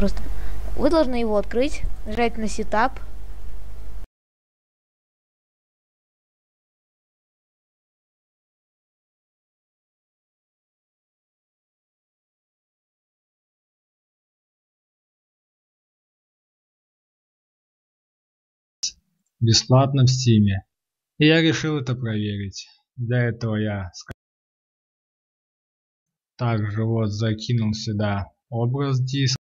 Просто вы должны его открыть, нажать на setup. бесплатно в Steam е я решил это проверить. Для этого я также вот закинул сюда образ диска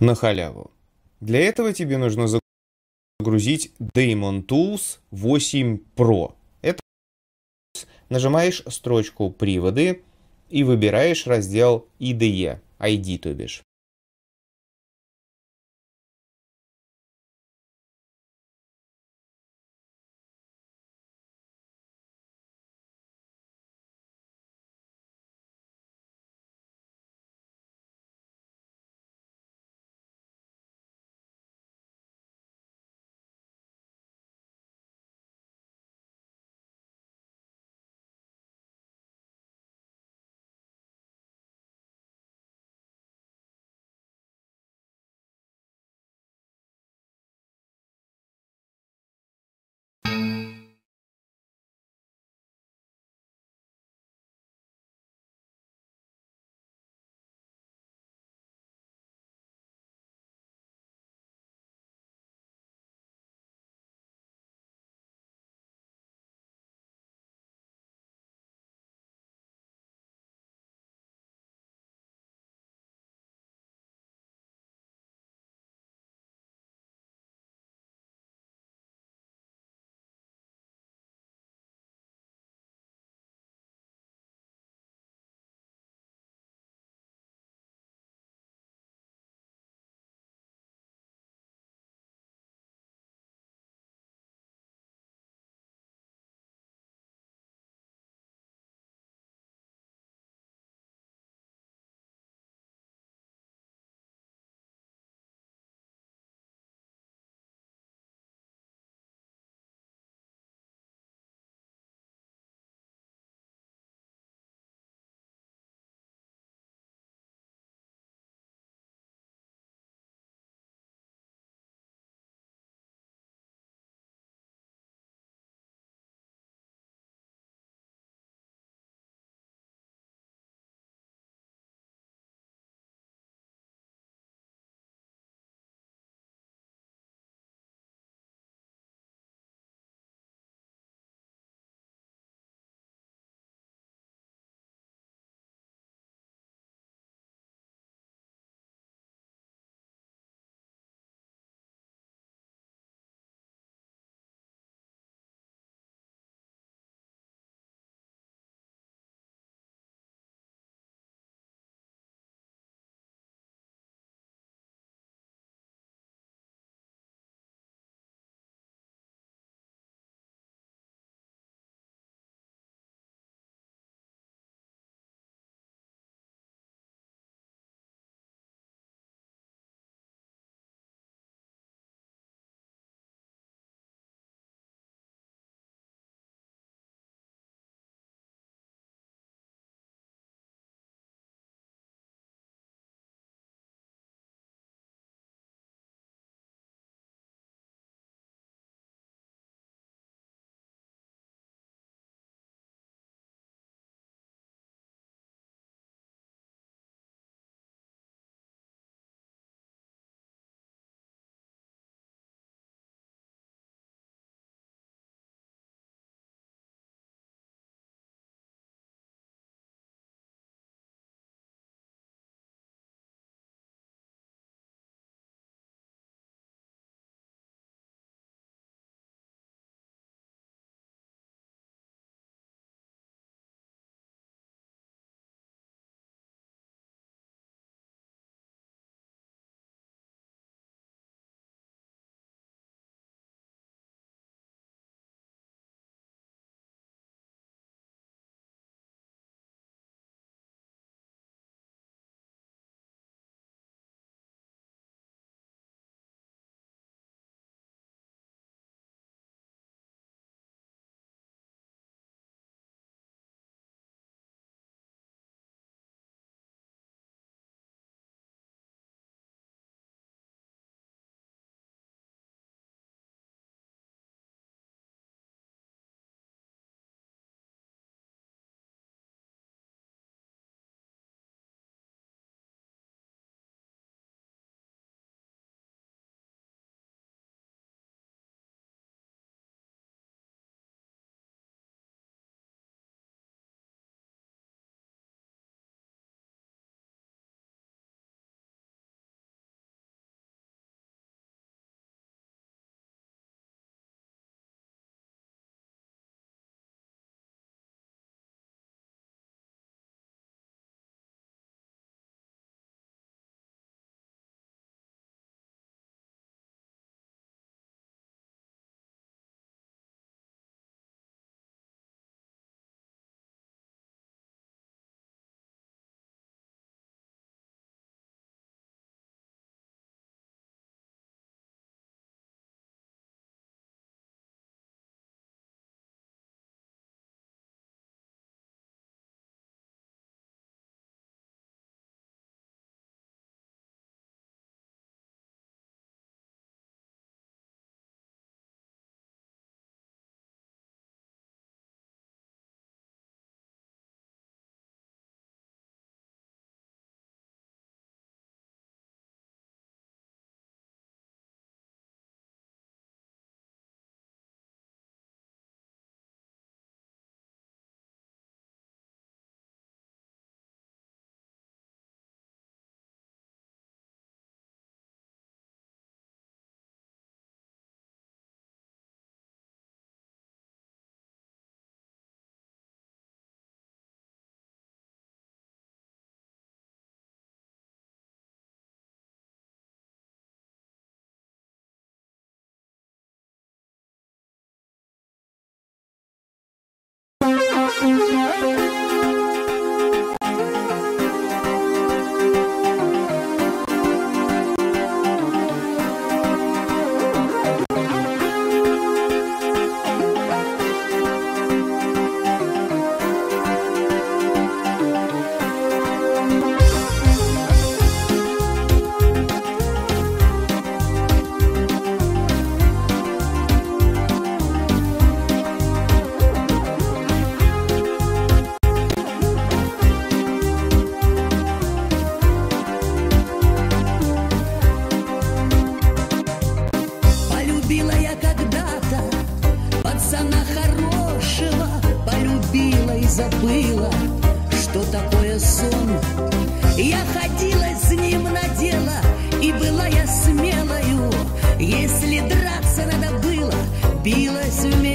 на халяву. Для этого тебе нужно загрузить Daemon Tools 8 Pro. Это нажимаешь строчку «Приводы» и выбираешь раздел IDE, ID то бишь.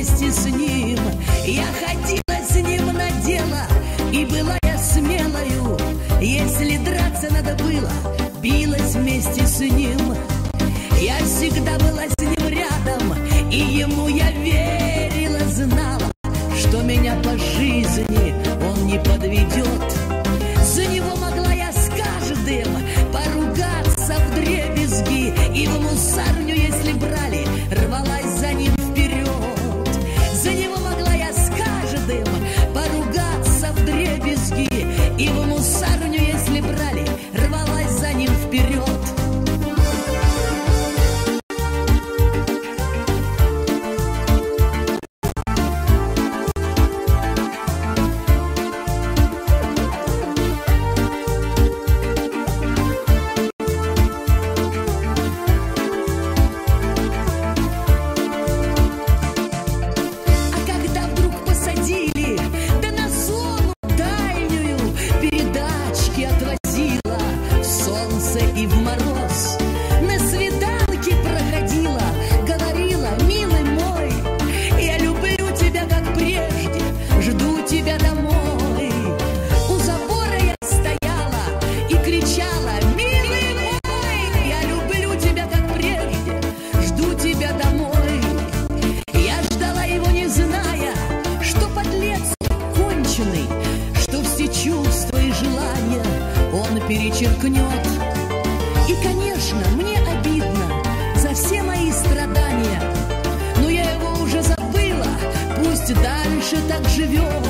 вместе с ним. Я хотел... солнце и так живет.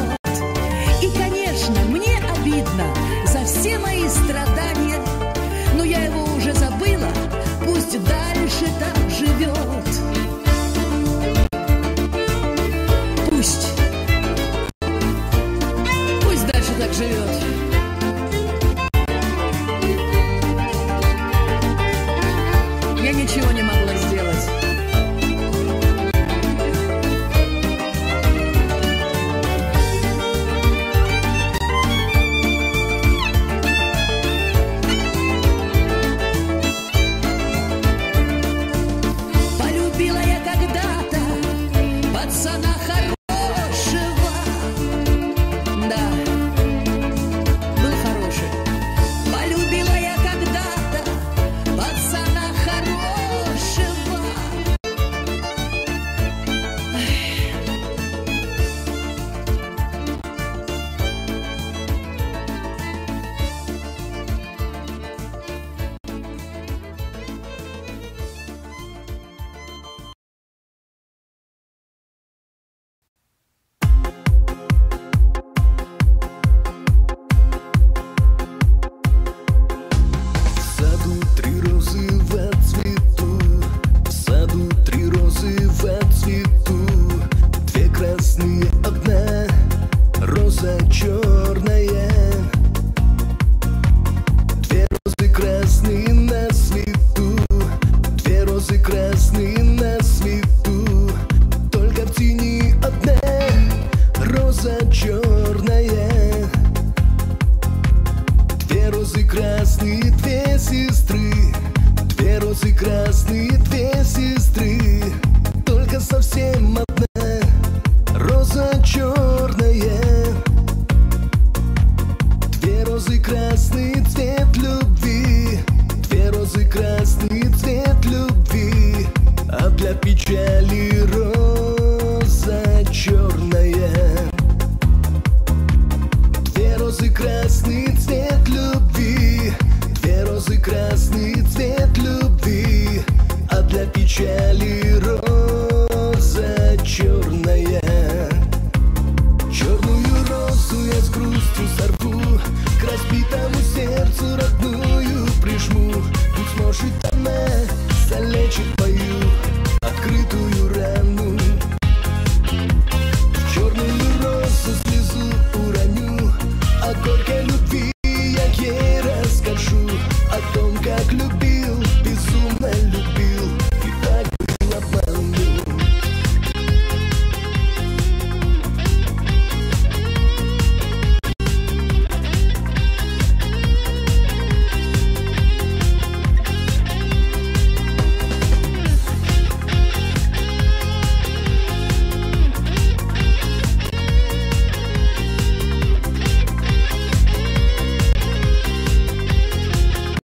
две розы красные